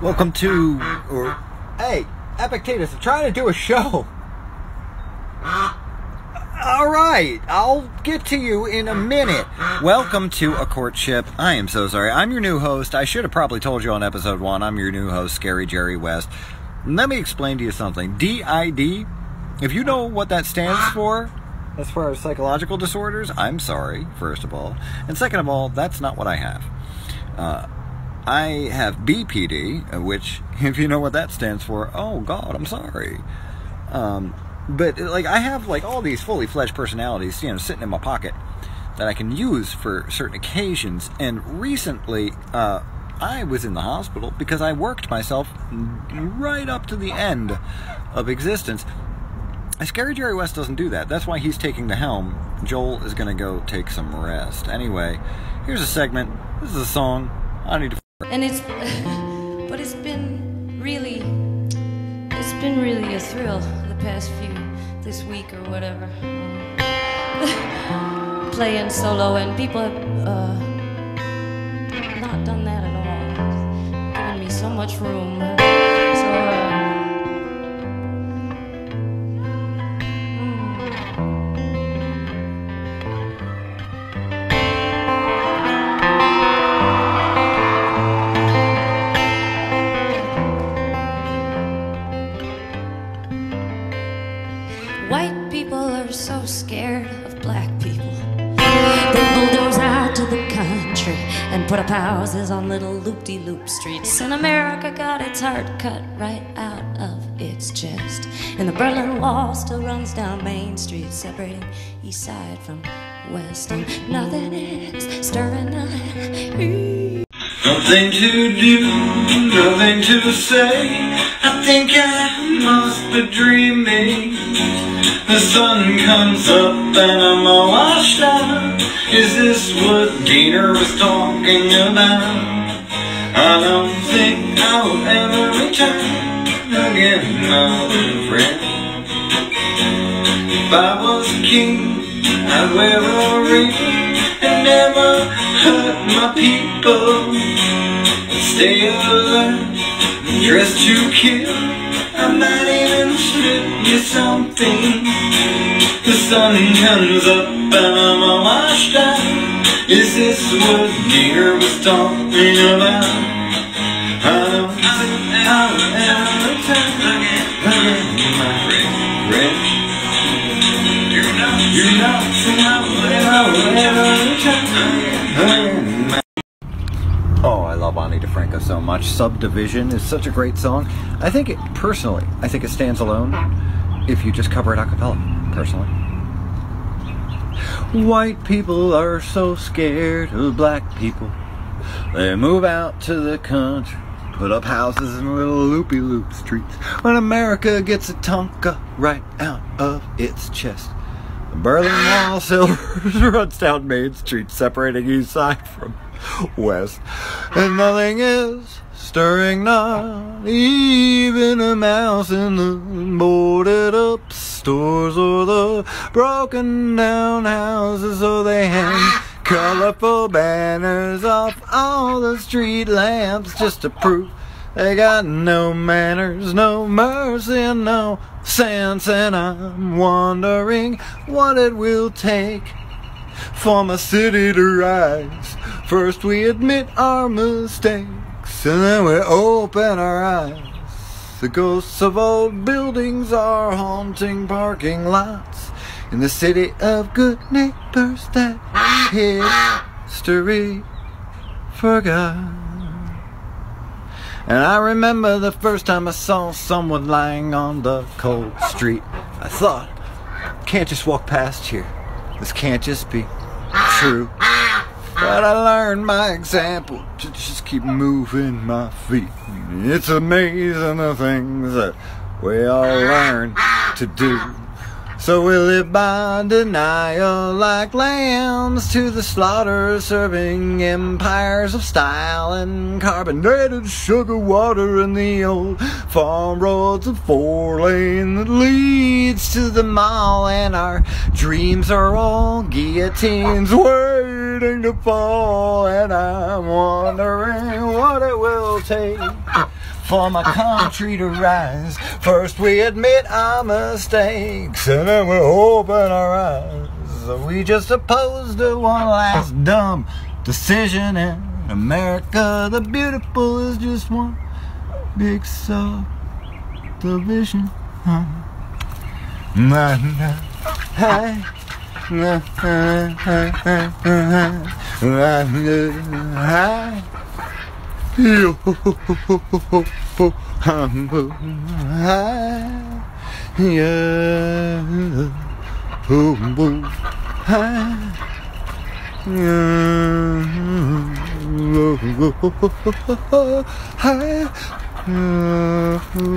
Welcome to, or, hey, Epictetus, I'm trying to do a show. All right, I'll get to you in a minute. Welcome to A Courtship. I am so sorry. I'm your new host. I should have probably told you on episode one. I'm your new host, Scary Jerry West. Let me explain to you something. DID, if you know what that stands for, as far as psychological disorders, I'm sorry, first of all. And second of all, that's not what I have. Uh, I have BPD, which, if you know what that stands for, oh God, I'm sorry. Um, but like I have like all these fully fledged personalities, you know, sitting in my pocket that I can use for certain occasions. And recently, uh, I was in the hospital because I worked myself right up to the end of existence. Scary Jerry West doesn't do that. That's why he's taking the helm. Joel is going to go take some rest. Anyway, here's a segment. This is a song. I need to. And it's, but it's been really, it's been really a thrill the past few, this week or whatever. Playing solo, and people have uh, not done that at all. Given me so much room. Put up houses on little loop-de-loop streets. And America got its heart cut right out of its chest. And the Berlin Wall still runs down Main Street, separating East Side from West. And nothing is stirring nothing. Nothing to do, nothing to say. I think I must be dreaming. The sun comes up and I'm all washed out. Is this what Gator was talking about? I don't think I'll ever return again, my little friend. If I was king, I'd wear a ring hurt my people. Stay alert, dress to kill. I might even slip you something. The sun comes up and I'm all washed out. Is this what Gator was talking about? I don't think I'll ever return again, my friend. You love Ani DiFranco so much. Subdivision is such a great song. I think it, personally, I think it stands alone if you just cover it a cappella, personally. White people are so scared of black people. They move out to the country, put up houses in little loopy loop streets. When America gets a Tonka right out of its chest. The Berlin Wall still runs down Main Street, separating east side from west. And nothing is stirring, not even a mouse in the boarded up stores or the broken down houses, or they hang colorful banners off all the street lamps just to prove they got no manners, no mercy, and no sense. And I'm wondering what it will take for my city to rise. First we admit our mistakes, and then we open our eyes. The ghosts of old buildings are haunting parking lots in the city of good neighbors that history forgot. And I remember the first time I saw someone lying on the cold street. I thought, can't just walk past here. This can't just be true. But I learned my example to just keep moving my feet. It's amazing the things that we all learn to do. So we live by denial like lambs to the slaughter, serving empires of style and carbonated sugar water in the old farm roads of four lane that leads to the mall. And our dreams are all guillotines waiting waiting to fall, and I'm wondering what it will take for my ah, ah. country to rise. First, we admit our mistakes, and then we open our eyes. We just opposed to one last dumb decision in America. The beautiful is just one big subdivision. Huh? Na, na, hi. Na, na, na, na, na, na, na, hi. You.